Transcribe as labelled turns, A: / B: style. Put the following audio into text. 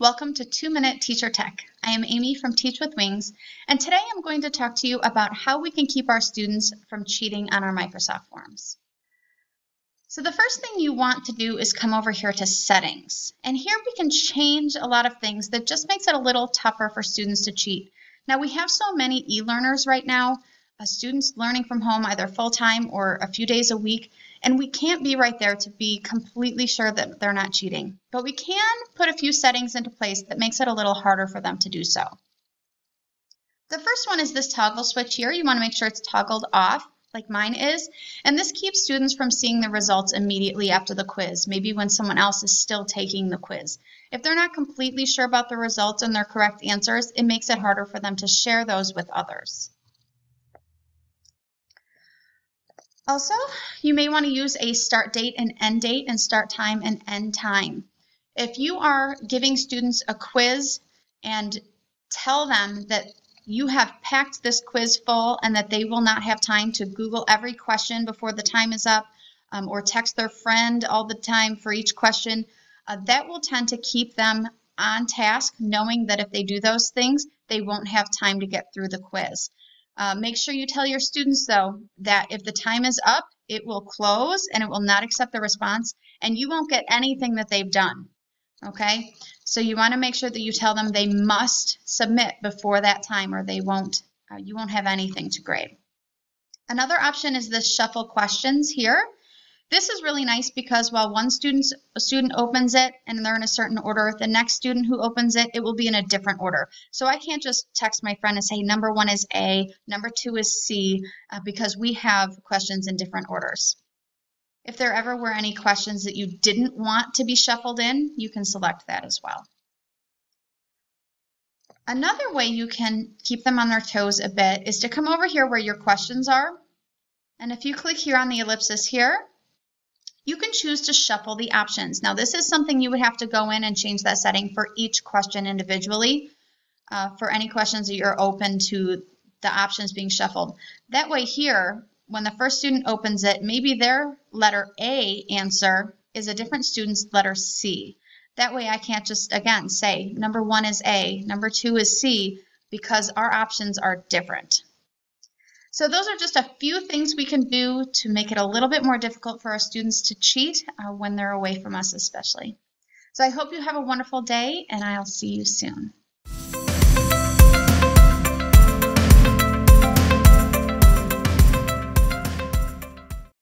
A: Welcome to 2 Minute Teacher Tech. I am Amy from Teach with Wings, and today I'm going to talk to you about how we can keep our students from cheating on our Microsoft forms. So the first thing you want to do is come over here to settings. And here we can change a lot of things that just makes it a little tougher for students to cheat. Now we have so many e-learners right now, Uh, students learning from home either full-time or a few days a week, and we can't be right there to be completely sure that they're not cheating. But we can put a few settings into place that makes it a little harder for them to do so. The first one is this toggle switch here. You want to make sure it's toggled off like mine is. And this keeps students from seeing the results immediately after the quiz, maybe when someone else is still taking the quiz. If they're not completely sure about the results and their correct answers, it makes it harder for them to share those with others. Also, you may want to use a start date and end date and start time and end time. If you are giving students a quiz and tell them that you have packed this quiz full and that they will not have time to Google every question before the time is up um, or text their friend all the time for each question, uh, that will tend to keep them on task knowing that if they do those things, they won't have time to get through the quiz. Uh, make sure you tell your students, though, that if the time is up, it will close and it will not accept the response, and you won't get anything that they've done. Okay? So you want to make sure that you tell them they must submit before that time or they won't, uh, you won't have anything to grade. Another option is this shuffle questions here. This is really nice because while one student, student opens it and they're in a certain order, the next student who opens it, it will be in a different order. So I can't just text my friend and say number one is A, number two is C, uh, because we have questions in different orders. If there ever were any questions that you didn't want to be shuffled in, you can select that as well. Another way you can keep them on their toes a bit is to come over here where your questions are. And if you click here on the ellipsis here, you can choose to shuffle the options. Now this is something you would have to go in and change that setting for each question individually uh, for any questions that you're open to the options being shuffled. That way here, when the first student opens it, maybe their letter A answer is a different student's letter C. That way I can't just, again, say number one is A, number two is C, because our options are different. So those are just a few things we can do to make it a little bit more difficult for our students to cheat uh, when they're away from us especially. So I hope you have a wonderful day and I'll see you soon.